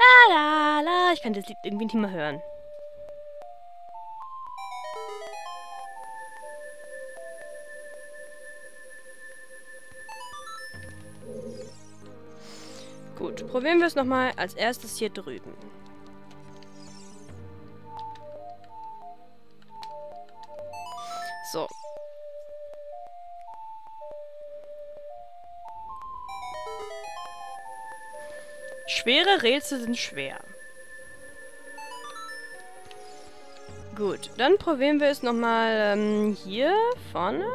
La la la. Ich kann das Lied irgendwie nicht mehr hören. Gut, probieren wir es nochmal als erstes hier drüben. Schwere Rätsel sind schwer. Gut, dann probieren wir es nochmal ähm, hier vorne.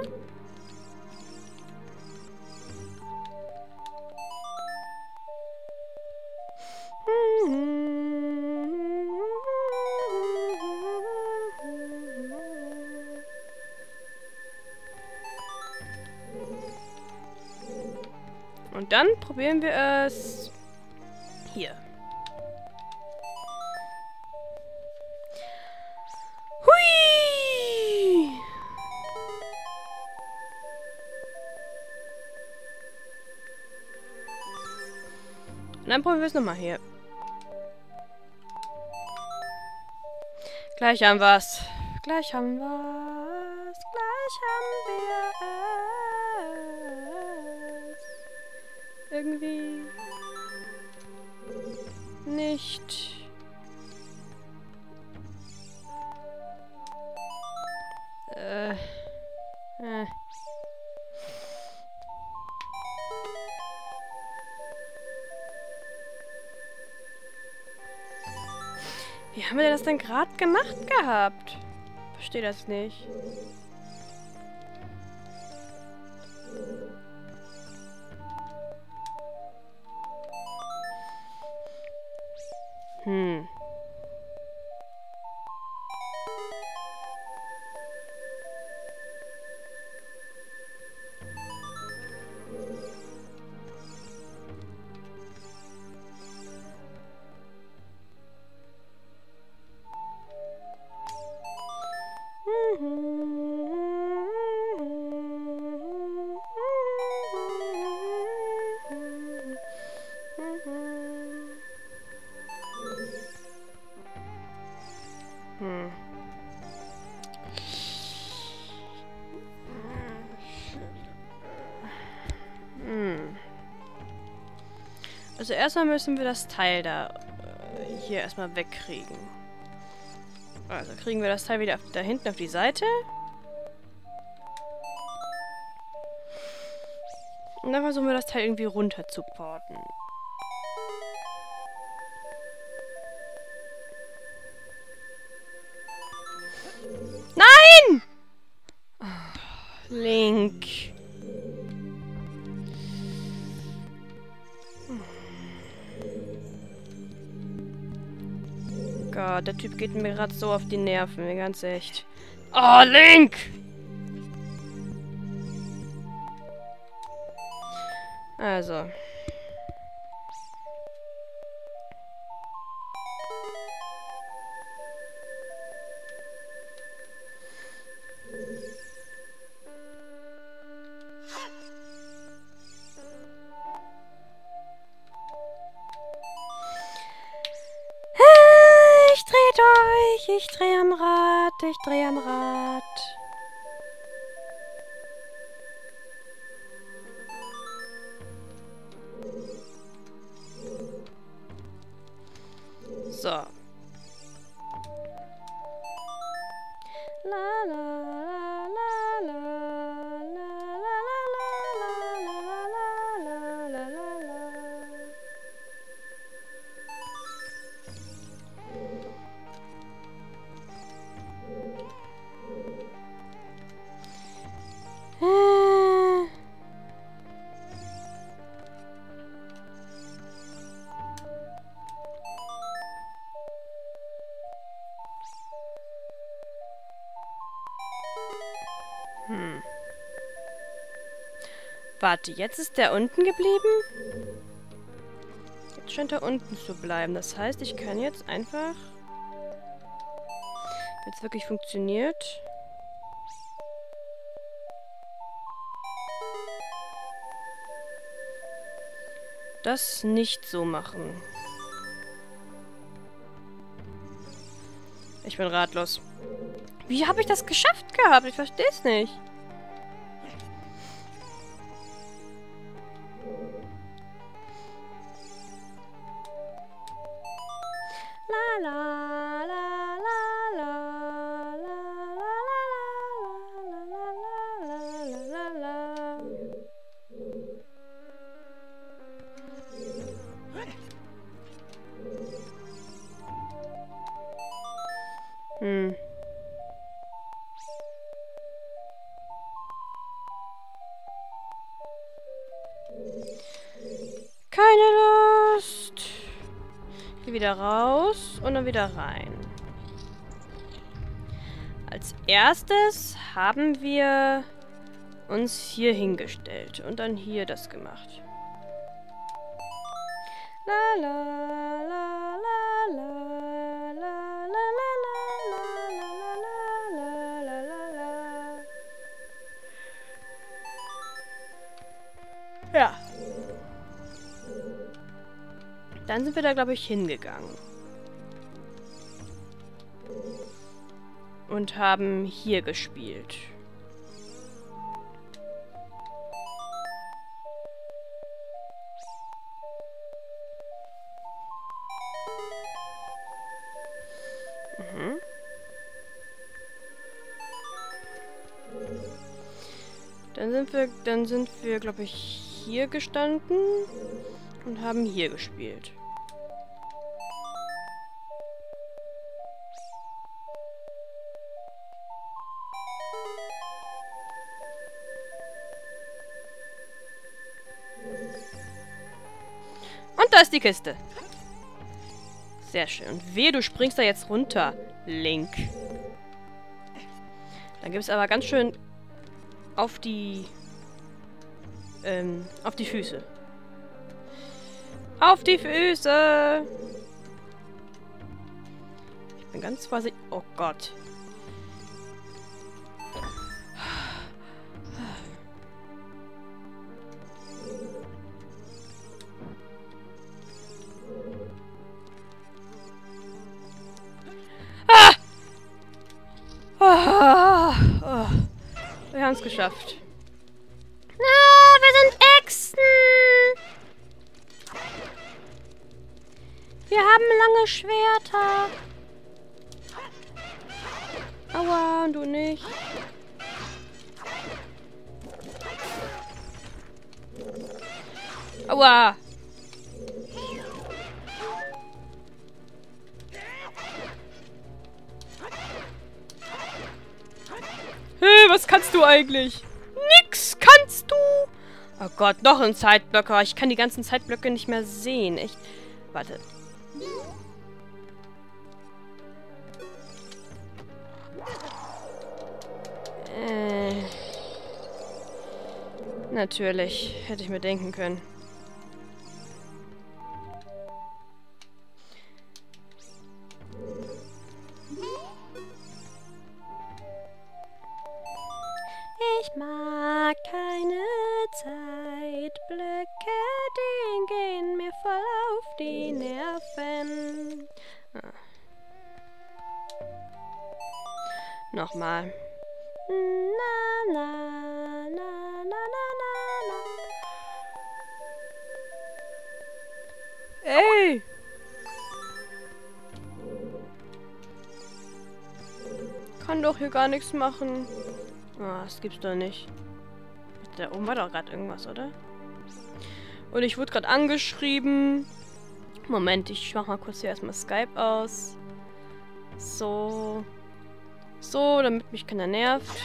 Und dann probieren wir es hier. Hui! Und dann probieren wir es nochmal hier. Gleich haben wir's. Gleich haben wir's. Gleich haben wir es. Irgendwie nicht. Äh. Äh. Wie haben wir das denn gerade gemacht gehabt? Verstehe das nicht. Hmm. Also erstmal müssen wir das Teil da äh, hier erstmal wegkriegen. Also kriegen wir das Teil wieder auf, da hinten auf die Seite. Und dann versuchen wir das Teil irgendwie runter zu porten. Nein! Link. Gott, der Typ geht mir gerade so auf die Nerven, ganz echt. Oh, Link! Also. Ich dreh am Rad, ich dreh am Rad. Warte, jetzt ist der unten geblieben? Jetzt scheint er unten zu bleiben. Das heißt, ich kann jetzt einfach... Wenn es wirklich funktioniert... Das nicht so machen. Ich bin ratlos. Wie habe ich das geschafft gehabt? Ich verstehe es nicht. Wieder raus und dann wieder rein. Als erstes haben wir uns hier hingestellt und dann hier das gemacht. La la la la la la la la la la la la la Ja. Dann sind wir da, glaube ich, hingegangen. Und haben hier gespielt. Mhm. Dann sind wir, dann sind wir, glaube ich, hier gestanden und haben hier gespielt. Und da ist die Kiste. Sehr schön. Und wehe, du springst da jetzt runter, Link. Dann gibt es aber ganz schön auf die... Ähm, auf die Füße. Auf die Füße! Ich bin ganz vorsichtig. Oh Gott. Ah! Ah! Oh. Wir haben es geschafft. Wir haben lange Schwerter. Aua, du nicht. Aua. Hey, was kannst du eigentlich? Nix kannst du. Oh Gott, noch ein Zeitblocker. Ich kann die ganzen Zeitblöcke nicht mehr sehen. Echt. Warte. Äh. Natürlich. Hätte ich mir denken können. Ich mag keine Zeitblöcke, die gehen mir voll auf die Nerven. Ah. Nochmal. Na, na, na, na, na, na, na. Ey! Kann doch hier gar nichts machen. Ah, das gibt's doch nicht. Da oben war doch gerade irgendwas, oder? Und ich wurde gerade angeschrieben. Moment, ich mach mal kurz hier erstmal Skype aus. So. So, damit mich keiner nervt.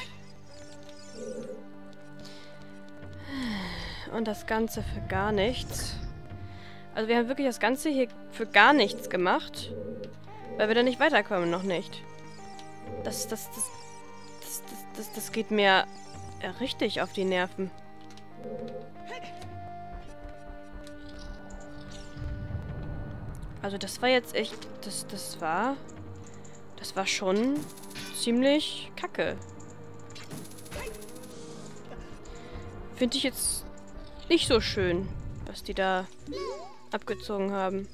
Und das Ganze für gar nichts. Also wir haben wirklich das Ganze hier für gar nichts gemacht. Weil wir da nicht weiterkommen, noch nicht. Das, das, das, das, das, das, das geht mir richtig auf die Nerven. Also das war jetzt echt, das, das war, das war schon ziemlich kacke. Finde ich jetzt nicht so schön, was die da abgezogen haben.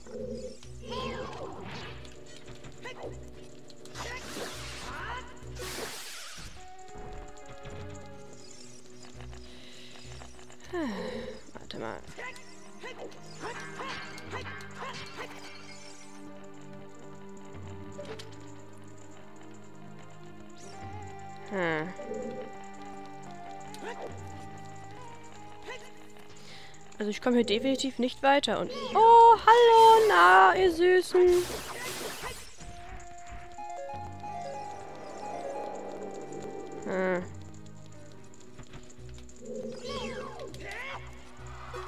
Hm, warte mal. Hm. Also ich komme hier definitiv nicht weiter und... Oh, hallo, na, ihr Süßen. Hm.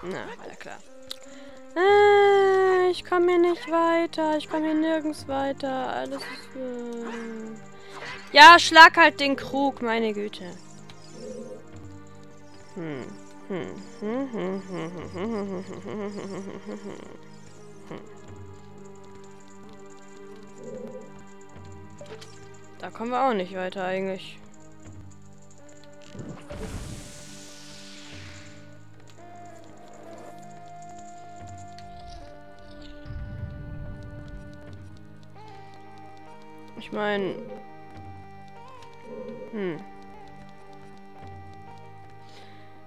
Na, war klar. Äh, ich komme hier nicht weiter. Ich komme hier nirgends weiter. Alles ist... Äh ja, schlag halt den Krug, meine Güte. Da kommen wir auch nicht weiter eigentlich. Ich meine... Hm.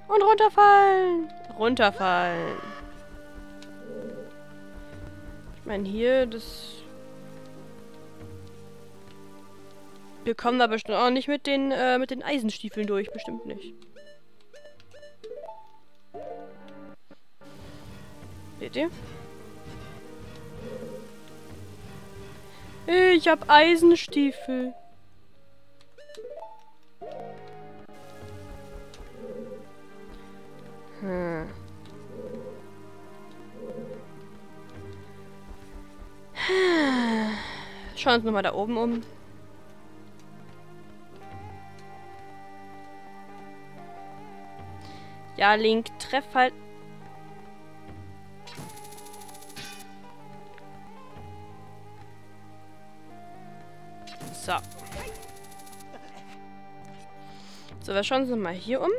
Und runterfallen. Runterfallen. Ich meine, hier, das... Wir kommen da bestimmt auch nicht mit den, äh, mit den Eisenstiefeln durch. Bestimmt nicht. Seht ihr? Ich hab Eisenstiefel. Hm. Schauen wir uns nochmal da oben um. Ja, Link, treff halt... So. So, wir schauen uns nochmal hier um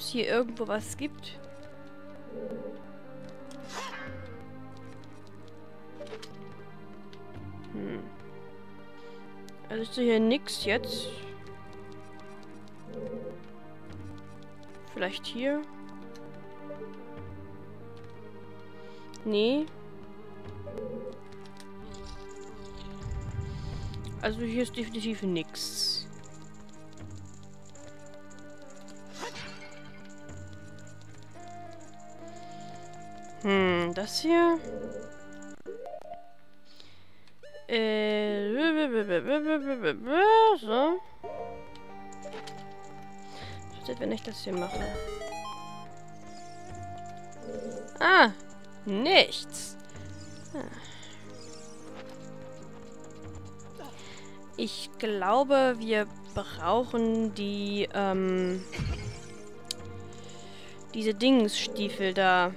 es hier irgendwo was gibt. Hm. Also ist hier nichts jetzt. Vielleicht hier? Nee. Also hier ist definitiv nichts. Hm, das hier. Äh. So. Was passiert, wenn ich das hier mache? Ah! Nichts! Ah. Ich glaube, wir brauchen die, ähm, diese Dingsstiefel da.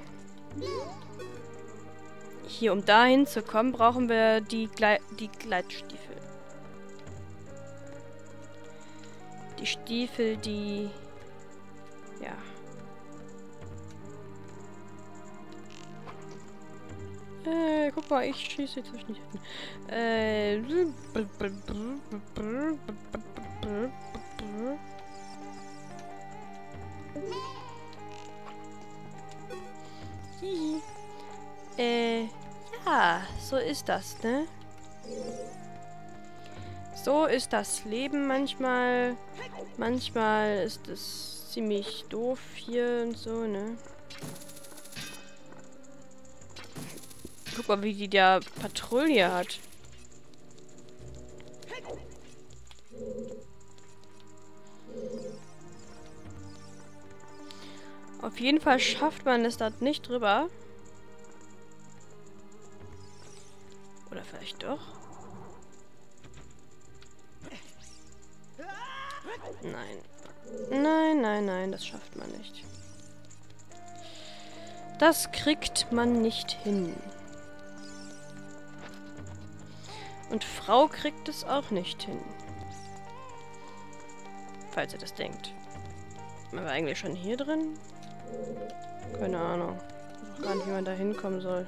Hier, um dahin zu kommen, brauchen wir die, Gle die Gleitstiefel. Die Stiefel, die... Ja. Äh, guck mal, ich schieße jetzt nicht hin. Äh... Äh, ja, so ist das, ne? So ist das Leben manchmal. Manchmal ist es ziemlich doof hier und so, ne? Guck mal, wie die da Patrouille hat. Auf jeden Fall schafft man es dort nicht drüber. Oder vielleicht doch? Nein. Nein, nein, nein, das schafft man nicht. Das kriegt man nicht hin. Und Frau kriegt es auch nicht hin. Falls ihr das denkt. Waren wir eigentlich schon hier drin? Keine Ahnung. Ich weiß gar nicht, wie man da hinkommen soll.